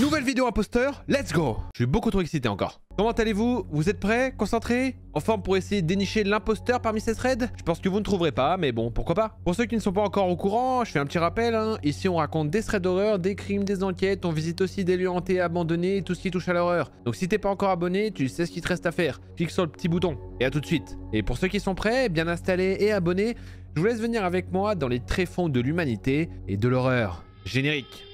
Nouvelle vidéo imposteur, let's go Je suis beaucoup trop excité encore. Comment allez-vous? Vous êtes prêts? Concentrés? En forme pour essayer de dénicher l'imposteur parmi ces threads? Je pense que vous ne trouverez pas, mais bon, pourquoi pas Pour ceux qui ne sont pas encore au courant, je fais un petit rappel. hein. Ici, on raconte des threads d'horreur, des crimes, des enquêtes, on visite aussi des lieux hantés, abandonnés, et tout ce qui touche à l'horreur. Donc si t'es pas encore abonné, tu sais ce qu'il te reste à faire. Clique sur le petit bouton, et à tout de suite. Et pour ceux qui sont prêts, bien installés et abonnés, je vous laisse venir avec moi dans les tréfonds de l'humanité et de l'horreur. Générique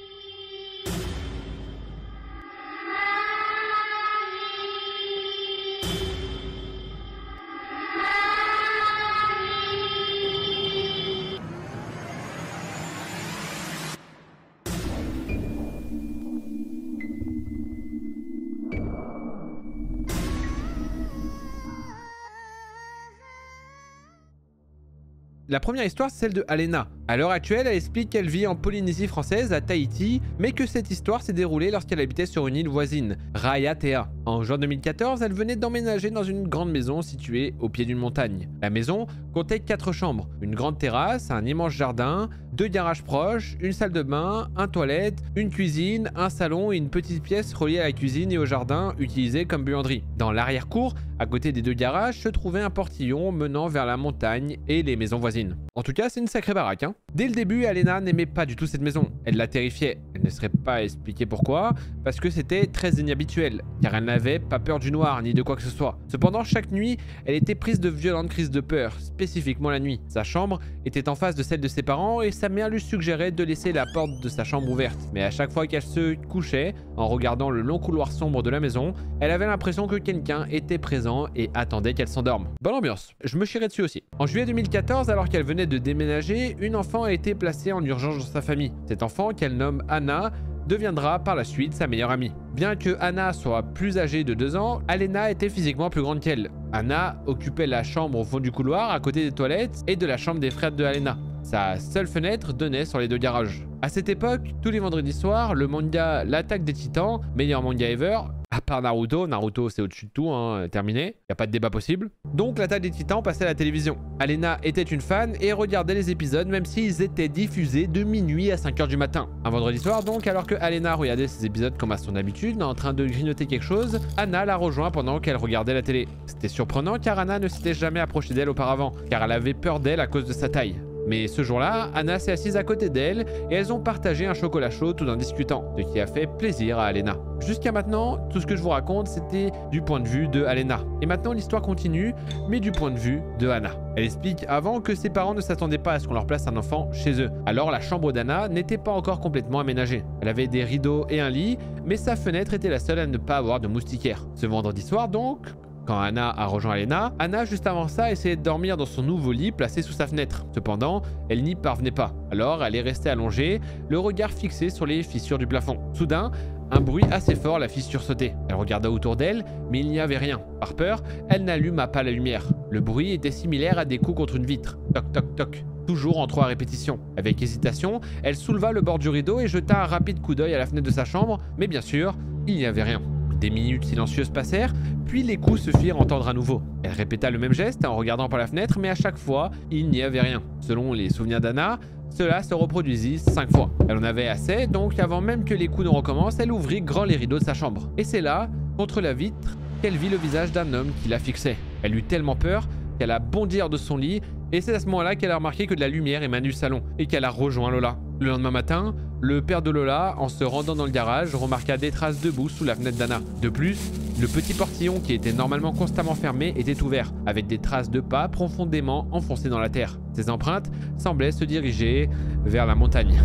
La première histoire, c'est celle de Alena. À l'heure actuelle, elle explique qu'elle vit en Polynésie française, à Tahiti, mais que cette histoire s'est déroulée lorsqu'elle habitait sur une île voisine, Raiatea. En juin 2014, elle venait d'emménager dans une grande maison située au pied d'une montagne. La maison comptait 4 chambres, une grande terrasse, un immense jardin, deux garages proches, une salle de bain, un toilette, une cuisine, un salon et une petite pièce reliée à la cuisine et au jardin utilisée comme buanderie. Dans l'arrière-cour, à côté des deux garages, se trouvait un portillon menant vers la montagne et les maisons voisines. En tout cas, c'est une sacrée baraque. Hein Dès le début, Alena n'aimait pas du tout cette maison. Elle la terrifiait. Elle ne serait pas expliquée pourquoi, parce que c'était très inhabituel, car elle n'avait pas peur du noir ni de quoi que ce soit. Cependant, chaque nuit, elle était prise de violentes crises de peur, spécifiquement la nuit. Sa chambre était en face de celle de ses parents et sa mère lui suggérait de laisser la porte de sa chambre ouverte. Mais à chaque fois qu'elle se couchait, en regardant le long couloir sombre de la maison, elle avait l'impression que quelqu'un était présent et attendait qu'elle s'endorme. Bonne ambiance. Je me chierais dessus aussi. En juillet 2014, alors qu'elle venait de déménager, une enfant a été placée en urgence dans sa famille. Cet enfant, qu'elle nomme Anna, deviendra par la suite sa meilleure amie. Bien que Anna soit plus âgée de 2 ans, Alena était physiquement plus grande qu'elle. Anna occupait la chambre au fond du couloir, à côté des toilettes et de la chambre des frères de Alena. Sa seule fenêtre donnait sur les deux garages. À cette époque, tous les vendredis soirs, le manga L'attaque des titans, meilleur manga ever, à part Naruto, Naruto c'est au-dessus de tout, hein, terminé, y a pas de débat possible. Donc l'attaque des titans passait à la télévision. Alena était une fan et regardait les épisodes même s'ils étaient diffusés de minuit à 5h du matin. Un vendredi soir donc, alors que Alena regardait ses épisodes comme à son habitude, en train de grignoter quelque chose, Anna la rejoint pendant qu'elle regardait la télé. C'était surprenant car Anna ne s'était jamais approchée d'elle auparavant, car elle avait peur d'elle à cause de sa taille. Mais ce jour-là, Anna s'est assise à côté d'elle et elles ont partagé un chocolat chaud tout en discutant, ce qui a fait plaisir à Alena. Jusqu'à maintenant, tout ce que je vous raconte, c'était du point de vue de Alena. Et maintenant, l'histoire continue, mais du point de vue de Anna. Elle explique avant que ses parents ne s'attendaient pas à ce qu'on leur place un enfant chez eux. Alors la chambre d'Anna n'était pas encore complètement aménagée. Elle avait des rideaux et un lit, mais sa fenêtre était la seule à ne pas avoir de moustiquaire. Ce vendredi soir donc, quand Anna a rejoint Alena, Anna, juste avant ça, essayait de dormir dans son nouveau lit placé sous sa fenêtre. Cependant, elle n'y parvenait pas. Alors, elle est restée allongée, le regard fixé sur les fissures du plafond. Soudain, un bruit assez fort la fit sursauter. Elle regarda autour d'elle, mais il n'y avait rien. Par peur, elle n'alluma pas la lumière. Le bruit était similaire à des coups contre une vitre. Toc toc toc. Toujours en trois répétitions. Avec hésitation, elle souleva le bord du rideau et jeta un rapide coup d'œil à la fenêtre de sa chambre, mais bien sûr, il n'y avait rien. Des minutes silencieuses passèrent, puis les coups se firent entendre à nouveau. Elle répéta le même geste en regardant par la fenêtre, mais à chaque fois, il n'y avait rien. Selon les souvenirs d'Anna, cela se reproduisit cinq fois. Elle en avait assez, donc avant même que les coups ne recommencent, elle ouvrit grand les rideaux de sa chambre. Et c'est là, contre la vitre, qu'elle vit le visage d'un homme qui la fixait. Elle eut tellement peur qu'elle a bondi hors de son lit, et c'est à ce moment-là qu'elle a remarqué que de la lumière émanait du salon, et qu'elle a rejoint Lola. Le lendemain matin, le père de Lola, en se rendant dans le garage, remarqua des traces de boue sous la fenêtre d'Anna. De plus, le petit portillon qui était normalement constamment fermé était ouvert, avec des traces de pas profondément enfoncées dans la terre. Ces empreintes semblaient se diriger vers la montagne.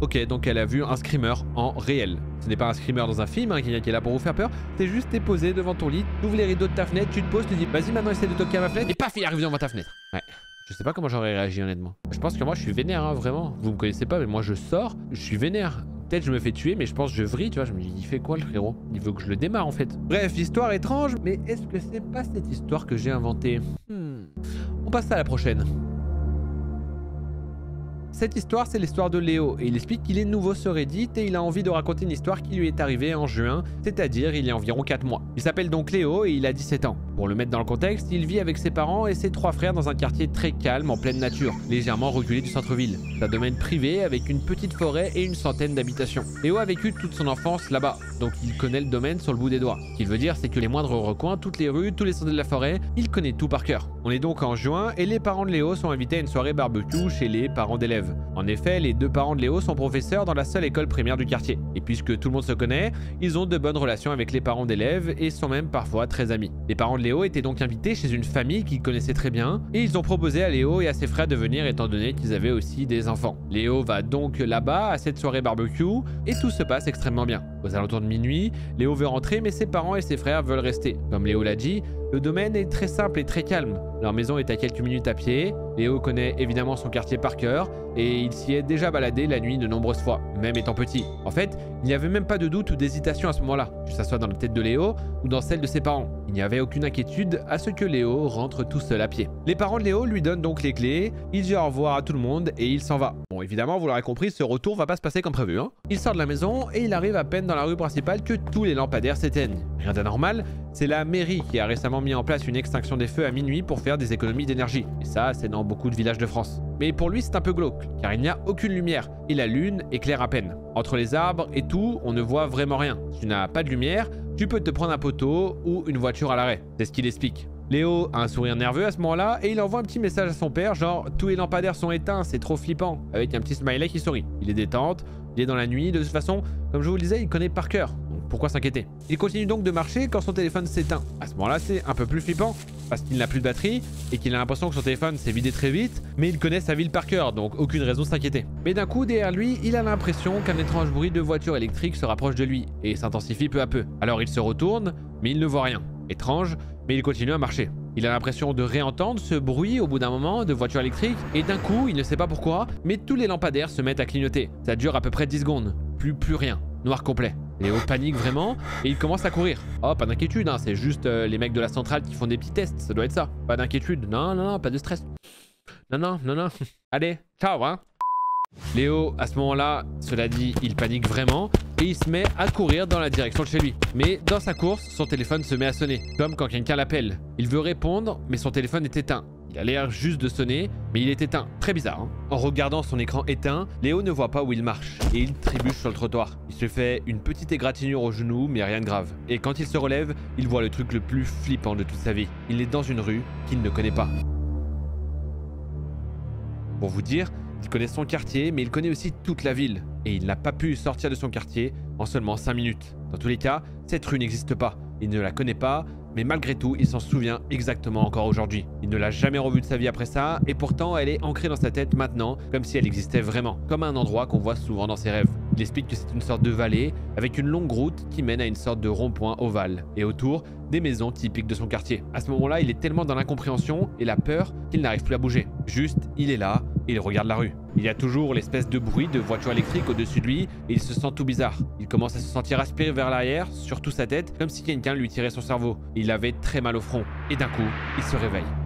Ok, donc elle a vu un screamer en réel. Ce n'est pas un screamer dans un film hein, qui est là pour vous faire peur. T'es juste t'es devant ton lit, tu ouvres les rideaux de ta fenêtre, tu te poses, tu dis vas-y maintenant essaie de toquer à ma fenêtre et paf il arrive devant ta fenêtre. Ouais. Je sais pas comment j'aurais réagi honnêtement. Je pense que moi je suis vénère hein, vraiment. Vous me connaissez pas mais moi je sors, je suis vénère. Peut-être je me fais tuer mais je pense que je vrille tu vois. Je me dis il fait quoi le frérot? Il veut que je le démarre en fait. Bref, histoire étrange mais est-ce que c'est pas cette histoire que j'ai inventée? Hmm. On passe à la prochaine. Cette histoire, c'est l'histoire de Léo, et il explique qu'il est nouveau sur Reddit et il a envie de raconter une histoire qui lui est arrivée en juin, c'est-à-dire il y a environ 4 mois. Il s'appelle donc Léo et il a 17 ans. Pour le mettre dans le contexte, il vit avec ses parents et ses trois frères dans un quartier très calme en pleine nature, légèrement reculé du centre-ville. C'est un domaine privé avec une petite forêt et une centaine d'habitations. Léo a vécu toute son enfance là-bas, donc il connaît le domaine sur le bout des doigts. Ce qu'il veut dire, c'est que les moindres recoins, toutes les rues, tous les sentiers de la forêt, il connaît tout par cœur. On est donc en juin et les parents de Léo sont invités à une soirée barbecue chez les parents d'élèves. En effet, les deux parents de Léo sont professeurs dans la seule école primaire du quartier. Et puisque tout le monde se connaît, ils ont de bonnes relations avec les parents d'élèves et sont même parfois très amis. Les parents de Léo étaient donc invités chez une famille qu'ils connaissaient très bien et ils ont proposé à Léo et à ses frères de venir étant donné qu'ils avaient aussi des enfants. Léo va donc là-bas à cette soirée barbecue et tout se passe extrêmement bien. Aux alentours de minuit, Léo veut rentrer mais ses parents et ses frères veulent rester. Comme Léo l'a dit, le domaine est très simple et très calme. Leur maison est à quelques minutes à pied. Léo connaît évidemment son quartier par cœur et il s'y est déjà baladé la nuit de nombreuses fois, même étant petit. En fait, il n'y avait même pas de doute ou d'hésitation à ce moment-là, que ce soit dans la tête de Léo ou dans celle de ses parents. Il n'y avait aucune inquiétude à ce que Léo rentre tout seul à pied. Les parents de Léo lui donnent donc les clés, il dit au revoir à tout le monde et il s'en va. Bon, évidemment, vous l'aurez compris, ce retour va pas se passer comme prévu. Hein. Il sort de la maison et il arrive à peine dans la rue principale que tous les lampadaires s'éteignent. Rien d'anormal, c'est la mairie qui a récemment mis en place une extinction des feux à minuit pour faire des économies d'énergie. Et ça, c'est dans beaucoup de villages de France. Mais pour lui, c'est un peu glauque, car il n'y a aucune lumière, et la lune éclaire à peine. Entre les arbres et on ne voit vraiment rien. Tu n'as pas de lumière, tu peux te prendre un poteau ou une voiture à l'arrêt. C'est ce qu'il explique. Léo a un sourire nerveux à ce moment-là et il envoie un petit message à son père genre tous les lampadaires sont éteints, c'est trop flippant, avec un petit smiley qui sourit. Il est détente, il est dans la nuit, de toute façon, comme je vous le disais, il connaît par cœur. Pourquoi s'inquiéter? Il continue donc de marcher quand son téléphone s'éteint. À ce moment-là, c'est un peu plus flippant, parce qu'il n'a plus de batterie et qu'il a l'impression que son téléphone s'est vidé très vite, mais il connaît sa ville par cœur, donc aucune raison de s'inquiéter. Mais d'un coup, derrière lui, il a l'impression qu'un étrange bruit de voiture électrique se rapproche de lui et s'intensifie peu à peu. Alors il se retourne, mais il ne voit rien. Étrange, mais il continue à marcher. Il a l'impression de réentendre ce bruit au bout d'un moment de voiture électrique et d'un coup, il ne sait pas pourquoi, mais tous les lampadaires se mettent à clignoter. Ça dure à peu près 10 secondes. Plus plus rien. Noir complet. Léo panique vraiment et il commence à courir. Oh, pas d'inquiétude, hein, c'est juste euh, les mecs de la centrale qui font des petits tests, ça doit être ça. Pas d'inquiétude, non, non, non, pas de stress. Non, non, non, non. Allez, ciao, hein. Léo, à ce moment-là, cela dit, il panique vraiment et il se met à courir dans la direction de chez lui. Mais dans sa course, son téléphone se met à sonner, comme quand quelqu'un l'appelle. Il veut répondre, mais son téléphone est éteint. Il a l'air juste de sonner, mais il est éteint. Très bizarre. Hein en regardant son écran éteint, Léo ne voit pas où il marche et il trébuche sur le trottoir. Il se fait une petite égratignure au genou, mais rien de grave. Et quand il se relève, il voit le truc le plus flippant de toute sa vie. Il est dans une rue qu'il ne connaît pas. Pour vous dire, il connaît son quartier, mais il connaît aussi toute la ville. Et il n'a pas pu sortir de son quartier en seulement 5 minutes. Dans tous les cas, cette rue n'existe pas. Il ne la connaît pas, mais malgré tout, il s'en souvient exactement encore aujourd'hui. Il ne l'a jamais revue de sa vie après ça, et pourtant elle est ancrée dans sa tête maintenant, comme si elle existait vraiment, comme un endroit qu'on voit souvent dans ses rêves. Il explique que c'est une sorte de vallée, avec une longue route qui mène à une sorte de rond-point ovale, et autour, des maisons typiques de son quartier. À ce moment-là, il est tellement dans l'incompréhension et la peur qu'il n'arrive plus à bouger. Juste, il est là, il regarde la rue. Il y a toujours l'espèce de bruit de voiture électrique au-dessus de lui et il se sent tout bizarre. Il commence à se sentir aspiré vers l'arrière, sur toute sa tête, comme si quelqu'un lui tirait son cerveau. Il avait très mal au front et d'un coup, il se réveille.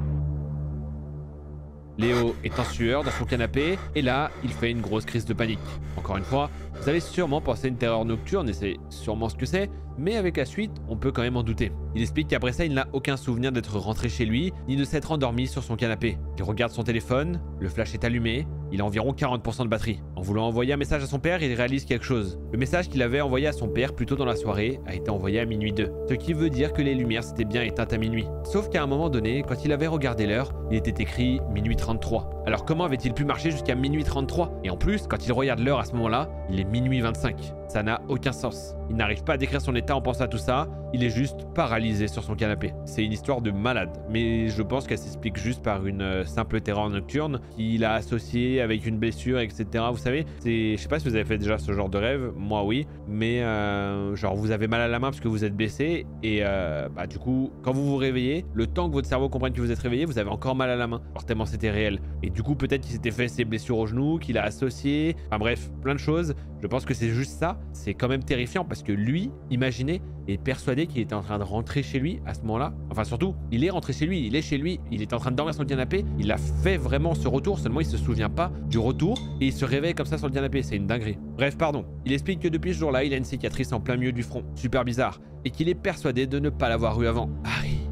Léo est en sueur dans son canapé et là, il fait une grosse crise de panique. Encore une fois, vous allez sûrement penser une terreur nocturne et c'est sûrement ce que c'est, mais avec la suite, on peut quand même en douter. Il explique qu'après ça, il n'a aucun souvenir d'être rentré chez lui, ni de s'être endormi sur son canapé. Il regarde son téléphone, le flash est allumé, il a environ 40% de batterie. En voulant envoyer un message à son père, il réalise quelque chose. Le message qu'il avait envoyé à son père plus tôt dans la soirée a été envoyé à minuit 2, ce qui veut dire que les lumières s'étaient bien éteintes à minuit. Sauf qu'à un moment donné, quand il avait regardé l'heure, il était écrit minuit 33. Alors comment avait-il pu marcher jusqu'à minuit 33 Et en plus, quand il regarde l'heure à ce moment-là, il est minuit 25. Ça n'a aucun sens. Il n'arrive pas à décrire son état en pensant à tout ça, il est juste paralysé sur son canapé. C'est une histoire de malade, mais je pense qu'elle s'explique juste par une euh, simple terreur nocturne qu'il a associée avec une blessure, etc. Vous savez, c'est, je sais pas si vous avez fait déjà ce genre de rêve, moi oui, mais euh, genre vous avez mal à la main parce que vous êtes blessé et euh, bah du coup quand vous vous réveillez, le temps que votre cerveau comprenne que vous êtes réveillé, vous avez encore mal à la main, tellement c'était réel. Et du coup peut-être qu'il s'était fait ses blessures au genou, qu'il a associé, enfin bref, plein de choses. Je pense que c'est juste ça c'est quand même terrifiant parce que lui, imaginez, est persuadé qu'il était en train de rentrer chez lui à ce moment-là. Enfin surtout, il est rentré chez lui, il est chez lui, il est en train de dormir sur le canapé, il a fait vraiment ce retour, seulement il se souvient pas du retour et il se réveille comme ça sur le canapé, c'est une dinguerie. Bref, pardon. Il explique que depuis ce jour-là, il a une cicatrice en plein milieu du front, super bizarre, et qu'il est persuadé de ne pas l'avoir eu avant. Harry.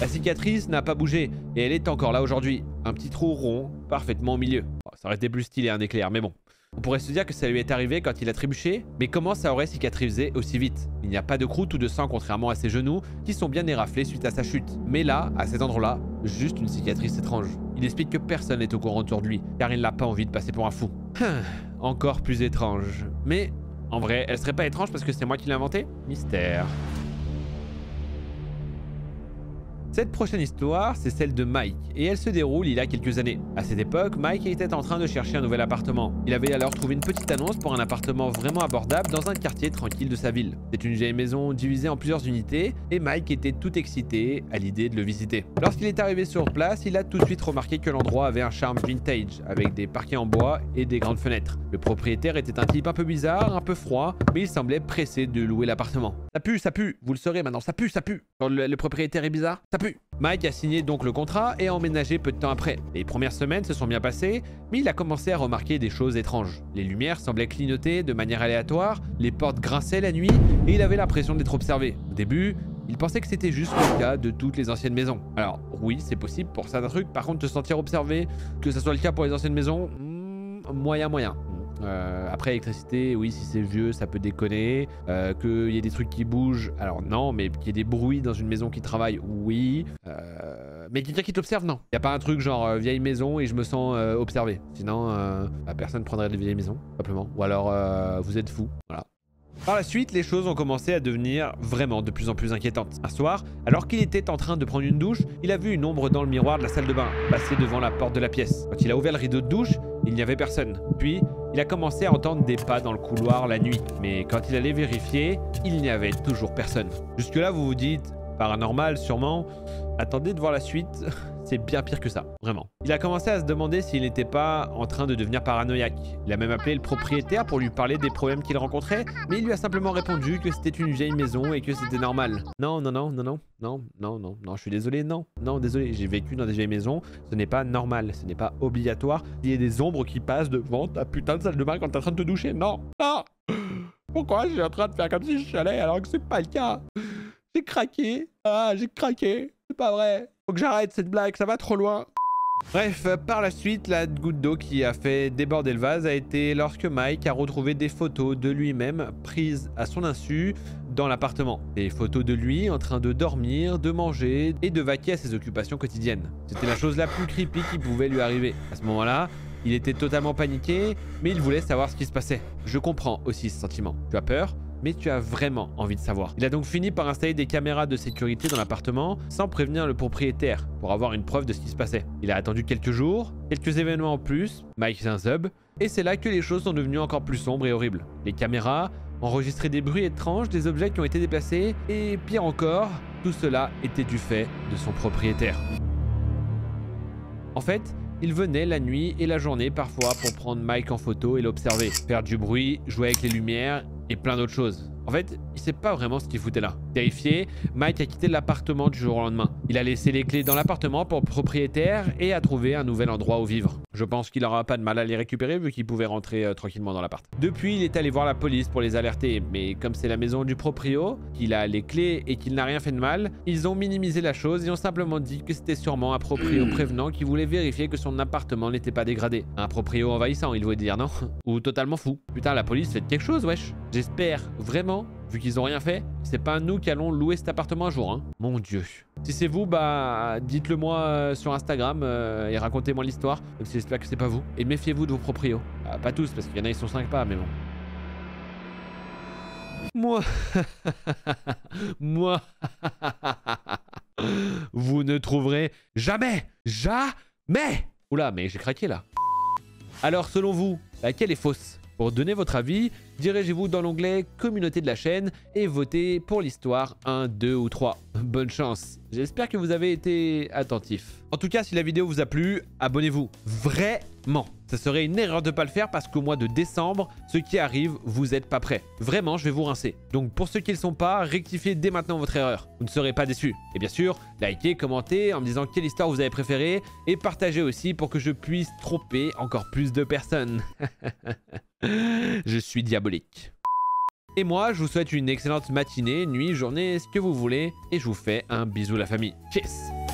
La cicatrice n'a pas bougé et elle est encore là aujourd'hui. Un petit trou rond, parfaitement au milieu. ça aurait été plus stylé un éclair, mais bon. On pourrait se dire que ça lui est arrivé quand il a trébuché, mais comment ça aurait cicatrisé aussi vite? Il n'y a pas de croûte ou de sang contrairement à ses genoux qui sont bien éraflés suite à sa chute. Mais là, à cet endroit-là, juste une cicatrice étrange. Il explique que personne n'est au courant autour de lui, car il n'a pas envie de passer pour un fou. Encore plus étrange. Mais en vrai, elle serait pas étrange parce que c'est moi qui l'ai inventé? Mystère. Cette prochaine histoire, c'est celle de Mike, et elle se déroule il y a quelques années. À cette époque, Mike était en train de chercher un nouvel appartement. Il avait alors trouvé une petite annonce pour un appartement vraiment abordable dans un quartier tranquille de sa ville. C'est une vieille maison divisée en plusieurs unités, et Mike était tout excité à l'idée de le visiter. Lorsqu'il est arrivé sur place, il a tout de suite remarqué que l'endroit avait un charme vintage, avec des parquets en bois et des grandes fenêtres. Le propriétaire était un type un peu bizarre, un peu froid, mais il semblait pressé de louer l'appartement. Ça pue, ça pue, vous le saurez maintenant, ça pue, ça pue. Le, propriétaire est bizarre, ça pue. Mike a signé donc le contrat et a emménagé peu de temps après. Les premières semaines se sont bien passées, mais il a commencé à remarquer des choses étranges. Les lumières semblaient clignoter de manière aléatoire, les portes grinçaient la nuit et il avait l'impression d'être observé. Au début, il pensait que c'était juste le cas de toutes les anciennes maisons. Alors oui, c'est possible pour certains trucs, par contre te sentir observé, que ce soit le cas pour les anciennes maisons, hmm, moyen moyen. Euh, après, électricité, oui, si c'est vieux, ça peut déconner. Euh, qu'il y ait des trucs qui bougent, alors non, mais qu'il y ait des bruits dans une maison qui travaille, oui. Euh, mais quelqu'un qui t'observe, non. Il n'y a pas un truc genre euh, vieille maison et je me sens observé. Sinon, bah, personne prendrait des vieilles maisons, simplement. Ou alors, vous êtes fou. Par la suite, les choses ont commencé à devenir vraiment de plus en plus inquiétantes. Un soir, alors qu'il était en train de prendre une douche, il a vu une ombre dans le miroir de la salle de bain, passer devant la porte de la pièce. Quand il a ouvert le rideau de douche, il n'y avait personne. Puis, il a commencé à entendre des pas dans le couloir la nuit. Mais quand il allait vérifier, il n'y avait toujours personne. Jusque-là, vous vous dites, paranormal sûrement. Attendez de voir la suite. C'est bien pire que ça, vraiment. Il a commencé à se demander s'il n'était pas en train de devenir paranoïaque. Il a même appelé le propriétaire pour lui parler des problèmes qu'il rencontrait, mais il lui a simplement répondu que c'était une vieille maison et que c'était normal. Non, non, non, non, non, non, non, non, non, je suis désolé, non, non, désolé, j'ai vécu dans des vieilles maisons, ce n'est pas normal, ce n'est pas obligatoire. Il y a des ombres qui passent devant ta putain de salle de bain quand t'es en train de te doucher, non, non Pourquoi je suis en train de faire comme si je chalais alors que c'est pas le cas? Craqué, ah, j'ai craqué, c'est pas vrai faut que j'arrête cette blague, ça va trop loin. Bref, par la suite, la goutte d'eau qui a fait déborder le vase a été lorsque Mike a retrouvé des photos de lui-même prises à son insu dans l'appartement. Des photos de lui en train de dormir, de manger et de vaquer à ses occupations quotidiennes. C'était la chose la plus creepy qui pouvait lui arriver. À ce moment-là, il était totalement paniqué, mais il voulait savoir ce qui se passait. Je comprends aussi ce sentiment. Tu as peur? Mais tu as vraiment envie de savoir. Il a donc fini par installer des caméras de sécurité dans l'appartement sans prévenir le propriétaire pour avoir une preuve de ce qui se passait. Il a attendu quelques jours, quelques événements en plus, Mike un sub, et c'est là que les choses sont devenues encore plus sombres et horribles. Les caméras enregistraient des bruits étranges, des objets qui ont été déplacés, et pire encore, tout cela était du fait de son propriétaire. En fait, il venait la nuit et la journée parfois pour prendre Mike en photo et l'observer, faire du bruit, jouer avec les lumières et plein d'autres choses. En fait, il sait pas vraiment ce qu'il foutait là. Terrifié, Mike a quitté l'appartement du jour au lendemain. Il a laissé les clés dans l'appartement pour le propriétaire et a trouvé un nouvel endroit où vivre. Je pense qu'il aura pas de mal à les récupérer vu qu'il pouvait rentrer euh, tranquillement dans l'appart. Depuis, il est allé voir la police pour les alerter, mais comme c'est la maison du proprio, qu'il a les clés et qu'il n'a rien fait de mal, ils ont minimisé la chose et ont simplement dit que c'était sûrement un proprio prévenant qui voulait vérifier que son appartement n'était pas dégradé. Un proprio envahissant, il voulait dire non? Ou totalement fou. Putain, la police fait quelque chose, wesh. J'espère vraiment, vu qu'ils ont rien fait, c'est pas nous qui allons louer cet appartement un jour. Hein. Mon dieu. Si c'est vous, bah dites-le moi euh, sur Instagram euh, et racontez-moi l'histoire. Même si j'espère que c'est pas vous. Et méfiez-vous de vos proprios. Ah, pas tous, parce qu'il y en a, ils sont 5 pas, mais bon. Moi. Moi. vous ne trouverez jamais. Jamais. Oula, mais j'ai craqué là. Alors, selon vous, laquelle est fausse? Pour donner votre avis, dirigez-vous dans l'onglet communauté de la chaîne et votez pour l'histoire 1, 2 ou 3. Bonne chance J'espère que vous avez été attentif. En tout cas, si la vidéo vous a plu, abonnez-vous. Vraiment Ça serait une erreur de pas le faire parce qu'au mois de décembre, ce qui arrive, vous n'êtes pas prêt. Vraiment, je vais vous rincer. Donc pour ceux qui ne le sont pas, rectifiez dès maintenant votre erreur. Vous ne serez pas déçus. Et bien sûr, likez, commentez en me disant quelle histoire vous avez préférée et partagez aussi pour que je puisse tromper encore plus de personnes. je suis diabolique. Et moi, je vous souhaite une excellente matinée, nuit, journée, ce que vous voulez. Et je vous fais un bisou la famille. Cheers